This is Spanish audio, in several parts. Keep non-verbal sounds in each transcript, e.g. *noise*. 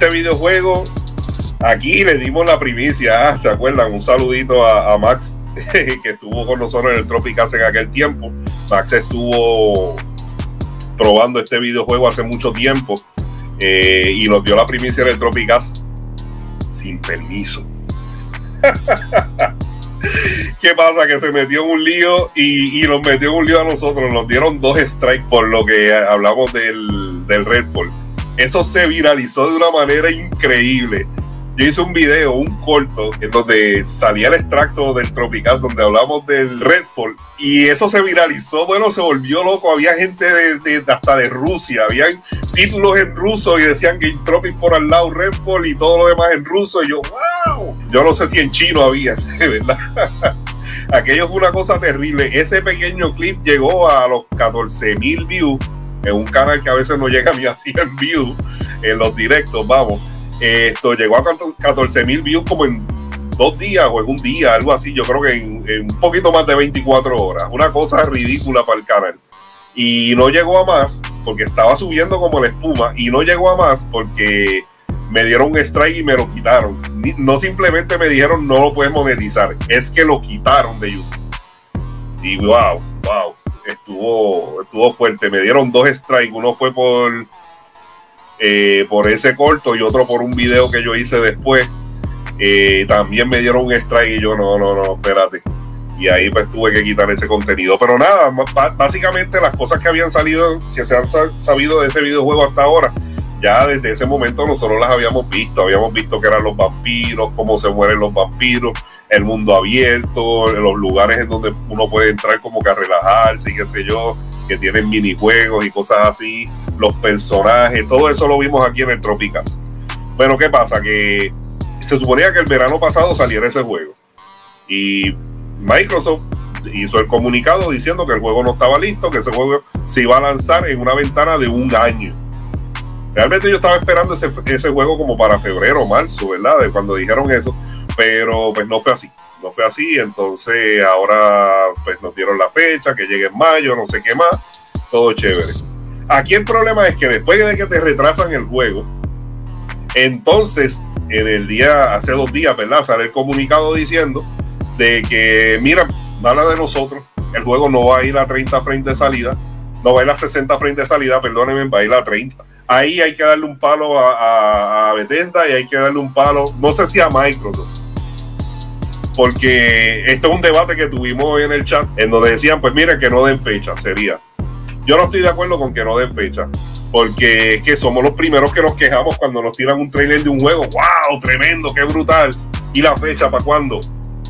Este videojuego, aquí le dimos la primicia, ah, ¿se acuerdan? Un saludito a, Max, *laughs* que estuvo con nosotros en el Tropicas en aquel tiempo. Max estuvo probando este videojuego hace mucho tiempo eh, y nos dio la primicia en el Tropicas sin permiso. *laughs* ¿Qué pasa? Que se metió en un lío y, nos metió en un lío a nosotros. Nos dieron dos strikes por lo que hablamos del, del Redfall. Eso se viralizó de una manera increíble. Yo hice un video, un corto, en donde salía el extracto del Tropicaz, donde hablamos del Redfall, y eso se viralizó, bueno, se volvió loco. Había gente de, hasta de Rusia, habían títulos en ruso y decían Game Tropic por al lado, Redfall y todo lo demás en ruso. Y yo, wow, yo no sé si en chino había, *laughs* de verdad. Aquello fue una cosa terrible. Ese pequeño clip llegó a los 14 mil views en un canal que a veces no llega *laughs* ni a 100 views en los directos, vamos. Esto llegó a 14 mil views como en dos días o en un día, algo así. Yo creo que en, un poquito más de 24 horas. Una cosa ridícula para el canal. Y no llegó a más porque estaba subiendo como la espuma. Y no llegó a más porque me dieron un strike y me lo quitaron. No simplemente me dijeron no lo puedes monetizar, es que lo quitaron de YouTube. Y wow, wow, estuvo, estuvo fuerte. Me dieron dos strikes. Uno fue por eh, por ese corto y otro por un video que yo hice después. Eh, también me dieron un strike y yo no, no, no, espérate. Y ahí pues tuve que quitar ese contenido. Pero nada, básicamente las cosas que habían salido, que se han sabido de ese videojuego hasta ahora, ya desde ese momento nosotros las habíamos visto. Habíamos visto que eran los vampiros, cómo se mueren los vampiros, el mundo abierto, los lugares en donde uno puede entrar como que a relajarse y qué sé yo que tienen minijuegos y cosas así, los personajes, todo eso lo vimos aquí en el Tropicals. Bueno, ¿qué pasa? Que se suponía que el verano pasado saliera ese juego. Y Microsoft hizo el comunicado diciendo que el juego no estaba listo, que ese juego se iba a lanzar en una ventana de un año. Realmente yo estaba esperando ese, ese juego como para febrero o marzo, ¿verdad? De cuando dijeron eso, pero pues no fue así no fue así, entonces ahora pues nos dieron la fecha, que llegue en mayo, no sé qué más, todo chévere. Aquí el problema es que después de que te retrasan el juego, entonces en el día, hace dos días, ¿verdad? Sale el comunicado diciendo de que, mira, nada de nosotros, el juego no va a ir a 30 frames de salida, no va a ir a 60 frames de salida, perdónenme, va a ir a 30. Ahí hay que darle un palo a Bethesda y hay que darle un palo, no sé si a Microsoft, porque esto es un debate que tuvimos hoy en el chat, en donde decían, pues miren, que no den fecha, sería. Yo no estoy de acuerdo con que no den fecha, porque es que somos los primeros que nos quejamos cuando nos tiran un trailer de un juego, wow, tremendo, qué brutal. ¿Y la fecha para cuándo?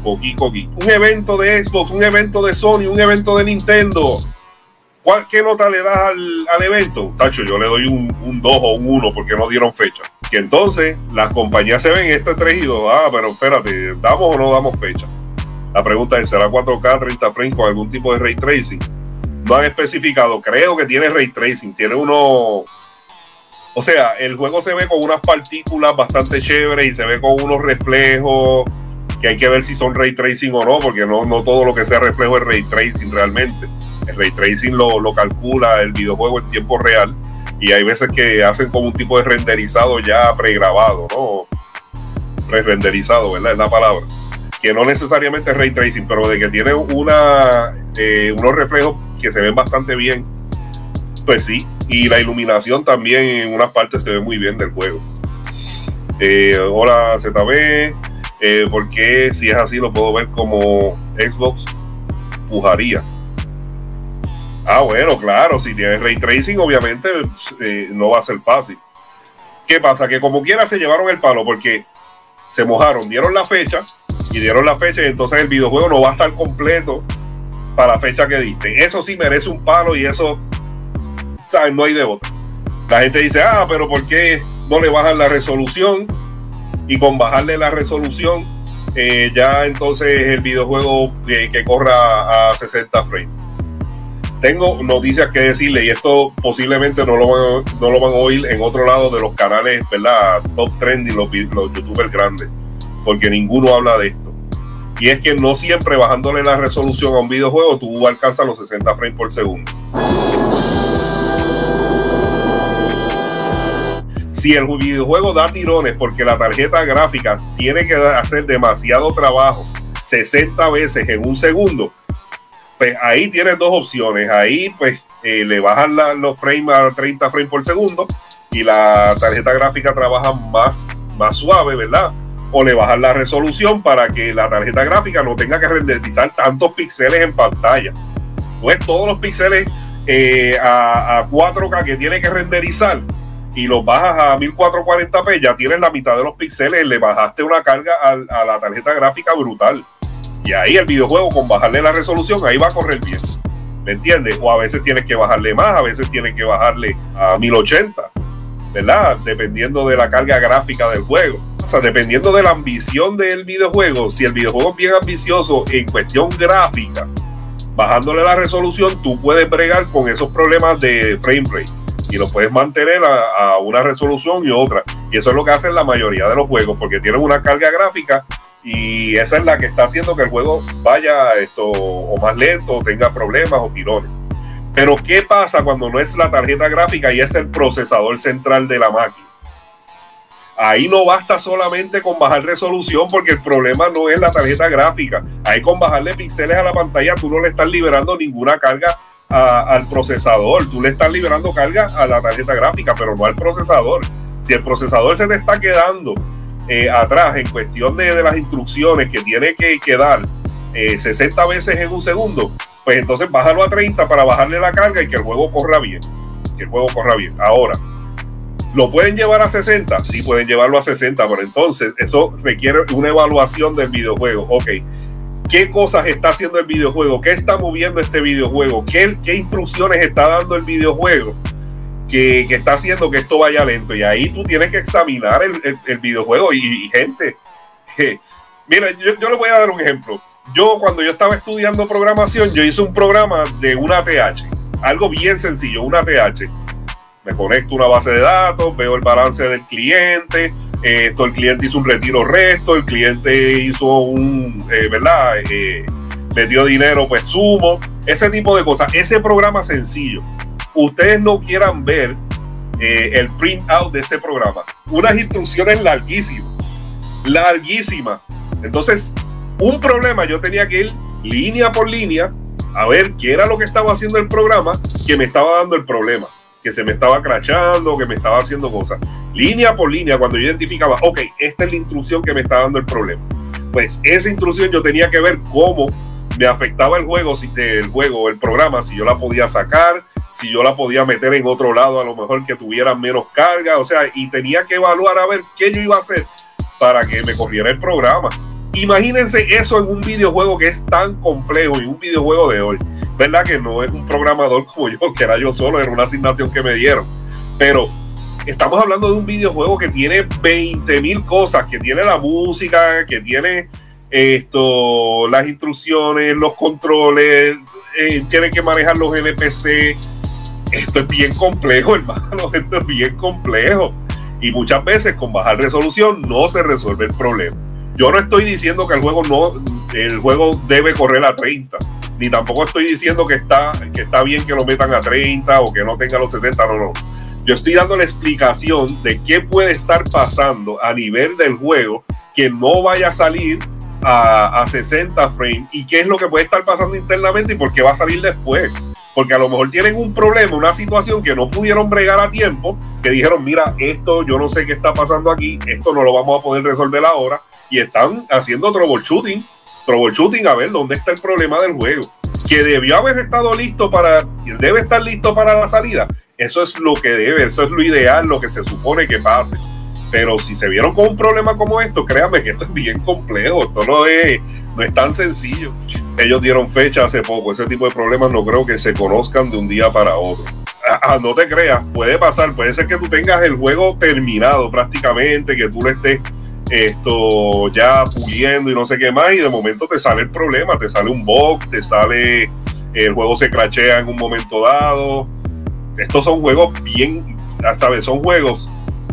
Coqui, coqui. Un evento de Xbox, un evento de Sony, un evento de Nintendo. ¿Cuál, ¿Qué nota le das al, evento? Tacho, yo le doy un, un 2 o un 1 porque no dieron fecha que entonces las compañías se ven este 3 y 2. Ah, pero espérate, ¿damos o no damos fecha? La pregunta es, ¿será 4K 30 frames con algún tipo de ray tracing? No han especificado, creo que tiene ray tracing, tiene uno... O sea, el juego se ve con unas partículas bastante chéveres y se ve con unos reflejos que hay que ver si son ray tracing o no, porque no, no todo lo que sea reflejo es ray tracing realmente. El ray tracing lo, lo calcula el videojuego en tiempo real y hay veces que hacen como un tipo de renderizado ya pregrabado, ¿no? Re-renderizado, ¿verdad? Es la palabra. Que no necesariamente es ray tracing, pero de que tiene una, eh, unos reflejos que se ven bastante bien, pues sí. Y la iluminación también en unas partes se ve muy bien del juego. Eh, hola ZB, eh, porque si es así lo puedo ver como Xbox pujaría. Ah, bueno, claro, si tienes ray tracing, obviamente eh, no va a ser fácil. ¿Qué pasa? Que como quiera se llevaron el palo porque se mojaron, dieron la fecha y dieron la fecha y entonces el videojuego no va a estar completo para la fecha que diste. Eso sí merece un palo y eso, ¿sabes? No hay de otra. La gente dice, ah, pero ¿por qué no le bajan la resolución? Y con bajarle la resolución, eh, ya entonces el videojuego eh, que corra a 60 frames tengo noticias que decirle y esto posiblemente no lo van, no lo van a oír en otro lado de los canales, ¿verdad? Top trending, los, los youtubers grandes, porque ninguno habla de esto. Y es que no siempre bajándole la resolución a un videojuego tú alcanzas los 60 frames por segundo. Si el videojuego da tirones porque la tarjeta gráfica tiene que hacer demasiado trabajo 60 veces en un segundo, pues ahí tienes dos opciones. Ahí pues eh, le bajan los frames a 30 frames por segundo y la tarjeta gráfica trabaja más, más suave, ¿verdad? O le bajan la resolución para que la tarjeta gráfica no tenga que renderizar tantos píxeles en pantalla. Pues todos los píxeles eh, a, 4K que tiene que renderizar y los bajas a 1440p, ya tienes la mitad de los píxeles, le bajaste una carga a, la tarjeta gráfica brutal. Y ahí el videojuego, con bajarle la resolución, ahí va a correr bien. ¿Me entiendes? O a veces tienes que bajarle más, a veces tienes que bajarle a 1080, ¿verdad? Dependiendo de la carga gráfica del juego. O sea, dependiendo de la ambición del videojuego, si el videojuego es bien ambicioso en cuestión gráfica, bajándole la resolución, tú puedes bregar con esos problemas de frame rate y lo puedes mantener a, una resolución y otra. Y eso es lo que hacen la mayoría de los juegos, porque tienen una carga gráfica y esa es la que está haciendo que el juego vaya esto o más lento, o tenga problemas o tirones. Pero ¿qué pasa cuando no es la tarjeta gráfica y es el procesador central de la máquina? Ahí no basta solamente con bajar resolución porque el problema no es la tarjeta gráfica. Ahí con bajarle píxeles a la pantalla tú no le estás liberando ninguna carga al procesador. Tú le estás liberando carga a la tarjeta gráfica, pero no al procesador. Si el procesador se te está quedando eh, atrás en cuestión de, las instrucciones que tiene que, dar 60 eh, veces en un segundo, pues entonces bájalo a 30 para bajarle la carga y que el juego corra bien. Que el juego corra bien. Ahora, ¿Lo pueden llevar a 60? Sí, pueden llevarlo a 60, pero entonces eso requiere una evaluación del videojuego. Ok, ¿qué cosas está haciendo el videojuego? ¿Qué está moviendo este videojuego? ¿Qué, qué instrucciones está dando el videojuego? Que, está haciendo que esto vaya lento. Y ahí tú tienes que examinar el, el, videojuego. Y, gente, mira, yo, yo le voy a dar un ejemplo. Yo cuando yo estaba estudiando programación, yo hice un programa de una TH. Algo bien sencillo, una TH me conecto a una base de datos, veo el balance del cliente, esto el cliente hizo un retiro resto, el cliente hizo un, eh, ¿verdad? Eh, dio dinero, pues sumo, ese tipo de cosas. Ese programa sencillo. Ustedes no quieran ver eh, el print out de ese programa. Unas instrucciones larguísimas, larguísimas. Entonces, un problema yo tenía que ir línea por línea a ver qué era lo que estaba haciendo el programa que me estaba dando el problema que se me estaba crachando, que me estaba haciendo cosas. Línea por línea, cuando yo identificaba, ok, esta es la instrucción que me está dando el problema. Pues esa instrucción yo tenía que ver cómo me afectaba el juego, si el juego, el programa, si yo la podía sacar, si yo la podía meter en otro lado, a lo mejor que tuviera menos carga, o sea, y tenía que evaluar a ver qué yo iba a hacer para que me corriera el programa. Imagínense eso en un videojuego que es tan complejo y un videojuego de hoy verdad que no es un programador como yo, que era yo solo, era una asignación que me dieron. Pero estamos hablando de un videojuego que tiene 20 mil cosas, que tiene la música, que tiene esto, las instrucciones, los controles, eh, tiene que manejar los NPC. Esto es bien complejo, *laughs* hermano, esto es bien complejo. Y muchas veces con bajar resolución no se resuelve el problema. Yo no estoy diciendo que el juego no, el juego debe correr a 30 ni tampoco estoy diciendo que está, que está bien que lo metan a 30 o que no tenga los 60, no, no. Yo estoy dando la explicación de qué puede estar pasando a nivel del juego que no vaya a salir a, a 60 frames y qué es lo que puede estar pasando internamente y por qué va a salir después. Porque a lo mejor tienen un problema, una situación que no pudieron bregar a tiempo, que dijeron, mira, esto yo no sé qué está pasando aquí, esto no lo vamos a poder resolver ahora, y están haciendo troubleshooting troubleshooting a ver dónde está el problema del juego. Que debió haber estado listo para, debe estar listo para la salida. Eso es lo que debe, eso es lo ideal, lo que se supone que pase. Pero si se vieron con un problema como esto, créanme que esto es bien complejo, esto no es, no es tan sencillo. Ellos dieron fecha hace poco, ese tipo de problemas no creo que se conozcan de un día para otro. Ah, ah, no te creas, puede pasar, puede ser que tú tengas el juego terminado prácticamente, que tú le estés esto ya puliendo y no sé qué más, y de momento te sale el problema, te sale un bug, te sale, el juego se crachea en un momento dado. Estos son juegos bien, hasta vez son juegos,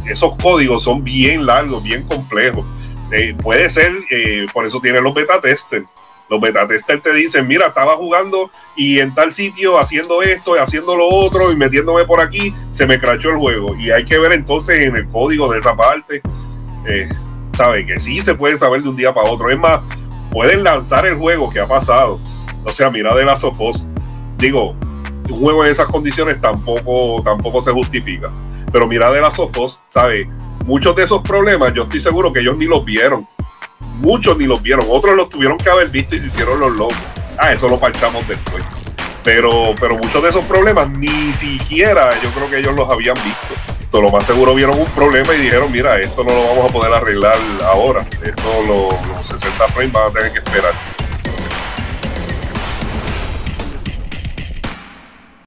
esos códigos son bien largos, bien complejos. Eh, puede ser, eh, por eso tienen los beta testers, Los beta testers te dicen, mira, estaba jugando y en tal sitio haciendo esto, haciendo lo otro y metiéndome por aquí, se me crachó el juego. Y hay que ver entonces en el código de esa parte, eh, ¿sabe? Que sí se puede saber de un día para otro. Es más, pueden lanzar el juego que ha pasado. O sea, mira de la Sofos. Digo, un juego en esas condiciones tampoco, tampoco se justifica. Pero mira de la Sofos, ¿sabe? Muchos de esos problemas yo estoy seguro que ellos ni los vieron muchos ni los vieron, otros los tuvieron que haber visto y se hicieron los locos. Ah, eso lo parchamos después. Pero, pero muchos de esos problemas ni siquiera yo creo que ellos los habían visto. Esto, lo más seguro vieron un problema y dijeron, mira, esto no lo vamos a poder arreglar ahora. Esto los 60 frames van a tener que esperar.